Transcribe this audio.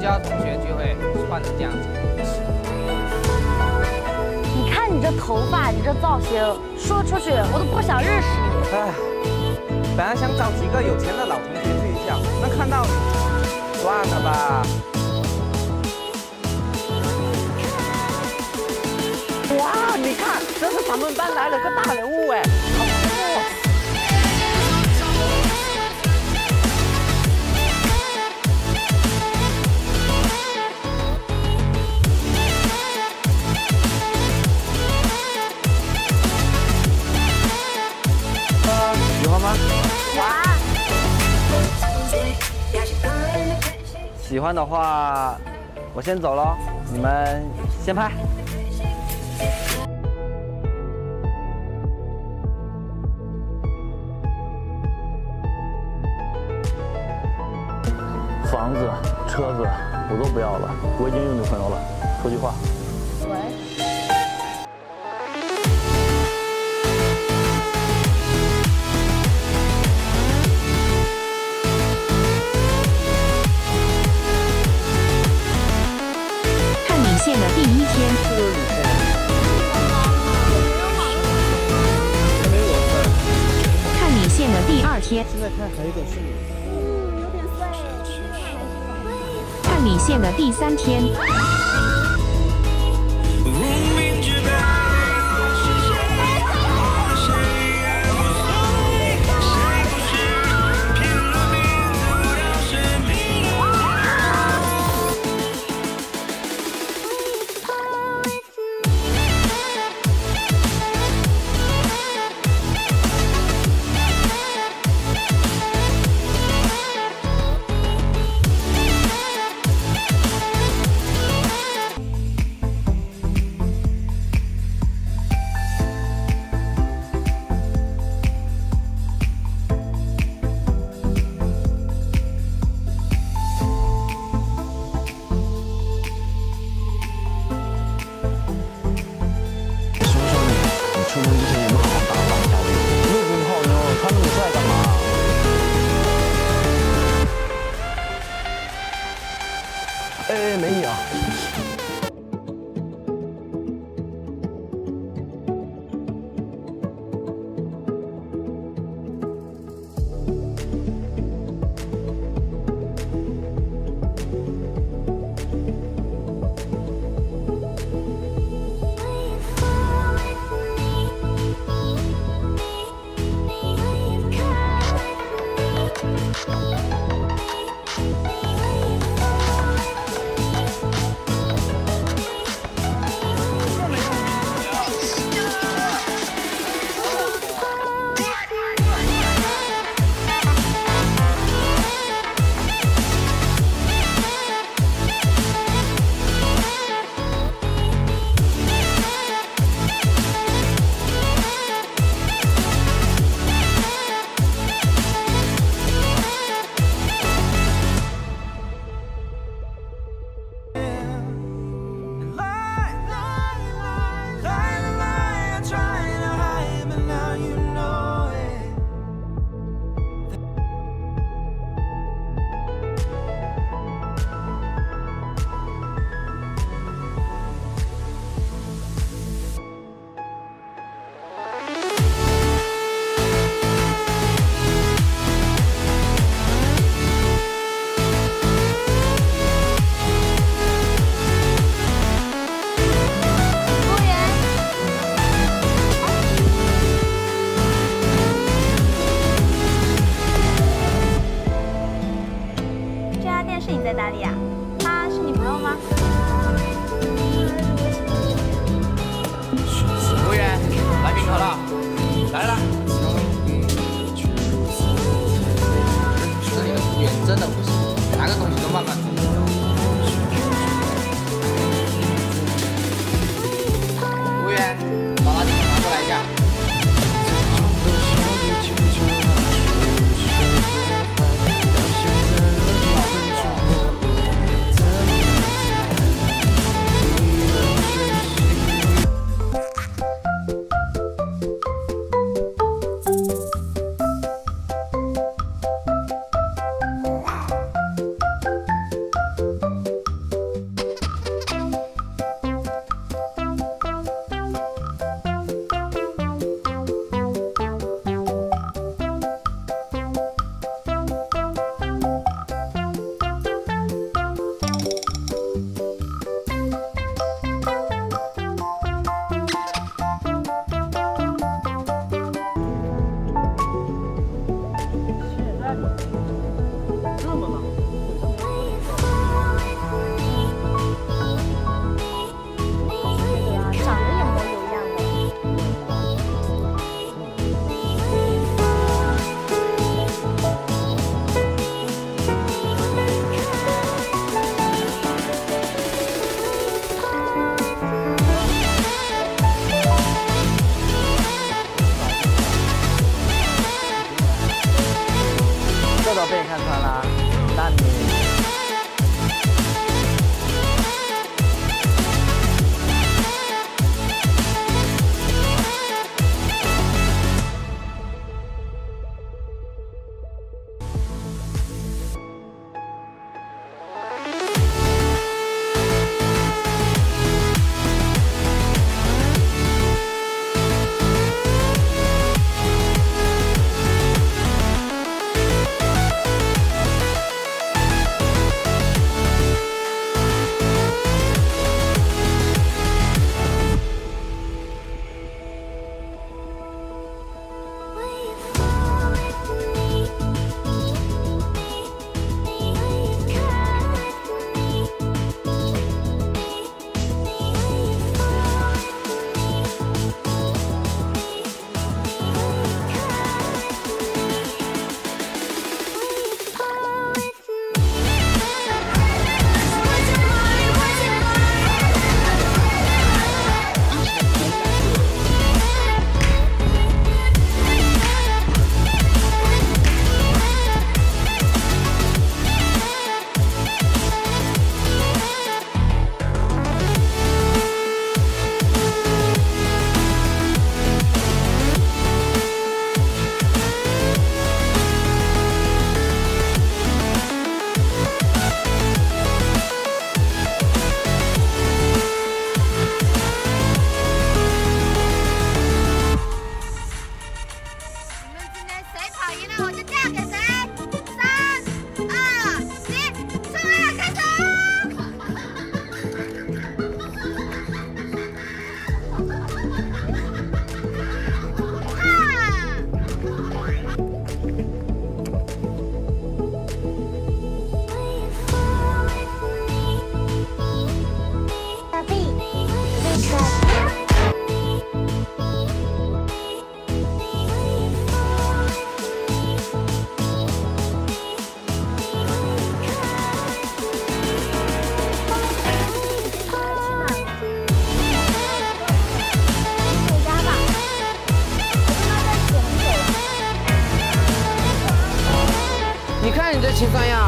参加同学聚会换成这样子。你看你这头发，你这造型，说出去我都不想认识你。哎，本来想找几个有钱的老同学聚一下，那看到你，算了吧。哇，你看，这是咱们班来了个大人物哎。喜欢的话，我先走了，你们先拍。房子、车子我都不要了，我已经有女朋友了。说句话。第二天，看你线的第三天，兄哎，美女啊！真的心酸呀。